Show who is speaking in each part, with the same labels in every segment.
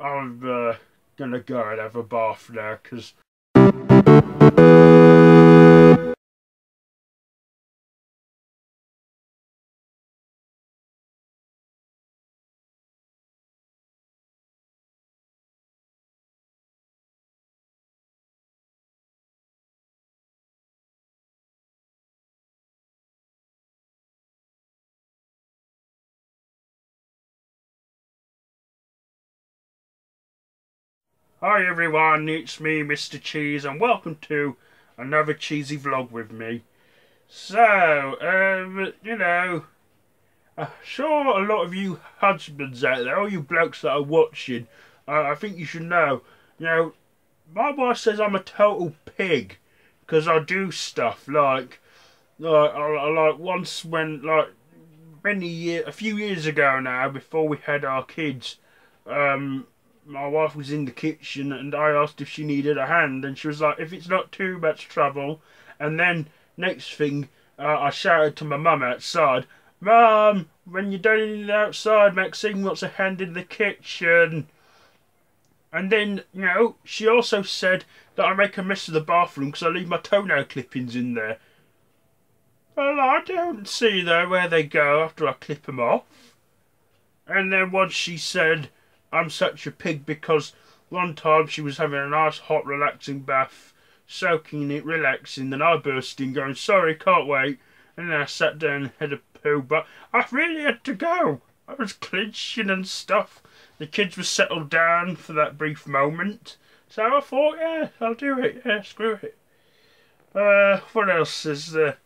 Speaker 1: I'm uh, gonna go and have a bath now because. Hi everyone, it's me, Mr. Cheese, and welcome to another cheesy vlog with me. So, um, you know, I'm sure a lot of you husbands out there, all you blokes that are watching, uh, I think you should know, you know, my wife says I'm a total pig because I do stuff like, like, I, like once when, like, many year, a few years ago now, before we had our kids, um, my wife was in the kitchen and I asked if she needed a hand and she was like, if it's not too much trouble. And then next thing, uh, I shouted to my mum outside, Mum, when you're done in the outside, Maxine wants a hand in the kitchen. And then, you know, she also said that I make a mess of the bathroom because I leave my toenail clippings in there. Well, I don't see though where they go after I clip them off. And then once she said, I'm such a pig because one time she was having a nice hot relaxing bath, soaking in it, relaxing, then I burst in going, sorry, can't wait. And then I sat down and had a poo, but I really had to go. I was clinching and stuff. The kids were settled down for that brief moment. So I thought, yeah, I'll do it. Yeah, screw it. Uh, what else is there?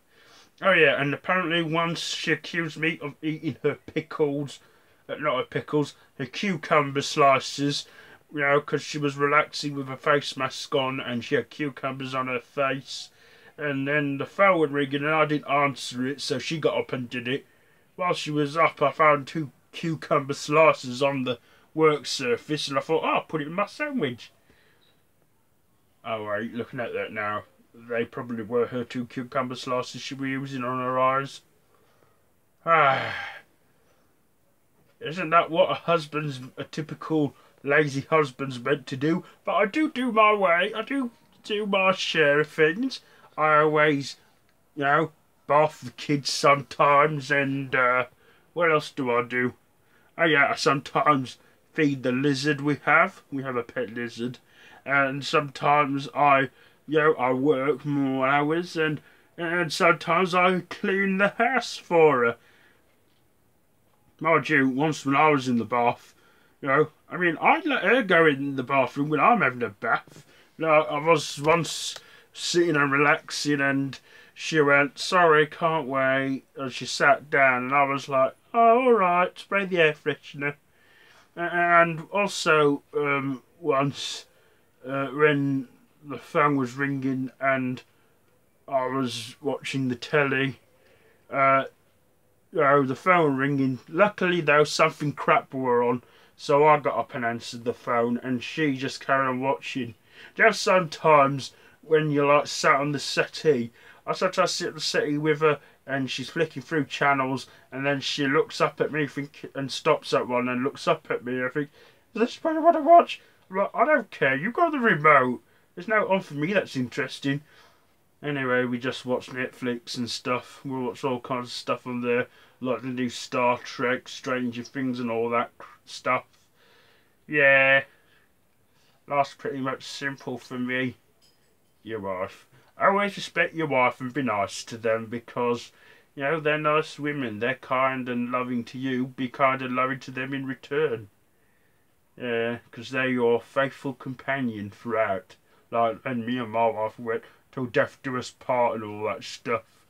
Speaker 1: Oh yeah, and apparently once she accused me of eating her pickles not her pickles, her cucumber slices, you know, because she was relaxing with her face mask on and she had cucumbers on her face. And then the phone was ringing and I didn't answer it, so she got up and did it. While she was up, I found two cucumber slices on the work surface and I thought, oh, I'll put it in my sandwich. Oh, wait, looking at that now, they probably were her two cucumber slices she was using on her eyes. Ah. Isn't that what a husband's, a typical lazy husband's meant to do? But I do do my way. I do do my share of things. I always, you know, bath the kids sometimes and, uh, what else do I do? Oh yeah, I sometimes feed the lizard we have. We have a pet lizard. And sometimes I, you know, I work more hours and, and sometimes I clean the house for her. Mind you, once when I was in the bath, you know, I mean, I'd let her go in the bathroom when I'm having a bath. You know, I was once sitting and relaxing and she went, sorry, can't wait. And she sat down and I was like, oh, all right, spray the air freshener. And also, um, once uh, when the phone was ringing and I was watching the telly, uh, oh, the phone ringing. Luckily, though, something crap were on, so I got up and answered the phone, and she just carried on watching. Just sometimes when you're like sat on the settee, I sometimes sit on the settee with her, and she's flicking through channels, and then she looks up at me think, and stops at one and looks up at me. I think, is this what I want to watch? I'm Like, I don't care. you've got the remote. There's no on for me that's interesting. Anyway, we just watch Netflix and stuff. We watch all kinds of stuff on there, like the new Star Trek, Stranger Things, and all that stuff. Yeah, that's pretty much simple for me. Your wife. Always respect your wife and be nice to them because, you know, they're nice women. They're kind and loving to you. Be kind and loving to them in return. Yeah, because they're your faithful companion throughout. Like, and me and my wife went till death do us part and all that stuff.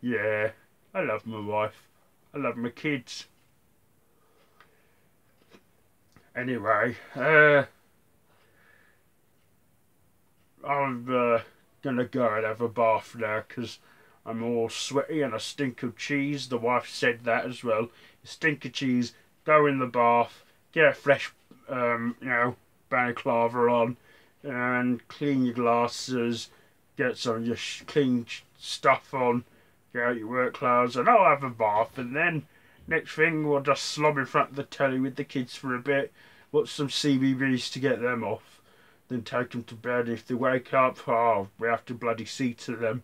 Speaker 1: Yeah, I love my wife. I love my kids. Anyway, uh, I'm uh, gonna go and have a bath now because I'm all sweaty and I stink of cheese. The wife said that as well. Stink of cheese, go in the bath, get a fresh, um, you know, balaclava on, and clean your glasses, get some of your clean stuff on, get out your work clothes, and I'll have a bath. And then next thing, we'll just slob in front of the telly with the kids for a bit. watch some CBeebies to get them off, then take them to bed. If they wake up, oh, we have to bloody see to them.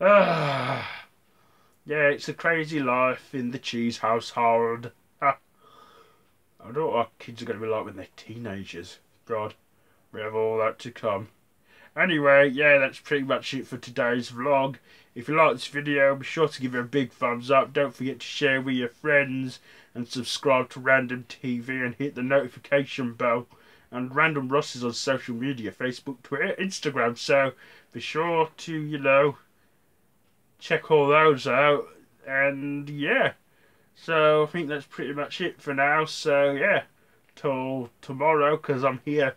Speaker 1: Ah, yeah, it's a crazy life in the cheese household. I don't know what our kids are going to be like when they're teenagers. God, we have all that to come. Anyway, yeah, that's pretty much it for today's vlog. If you like this video, be sure to give it a big thumbs up. Don't forget to share with your friends and subscribe to Random TV and hit the notification bell. And Random Ross is on social media, Facebook, Twitter, Instagram. So be sure to, you know, check all those out. And yeah, so I think that's pretty much it for now. So yeah, till tomorrow because I'm here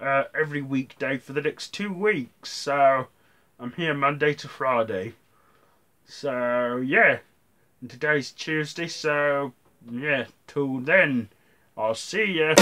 Speaker 1: uh, every weekday for the next two weeks. So I'm here Monday to Friday. So yeah, and today's Tuesday. So yeah, till then, I'll see ya.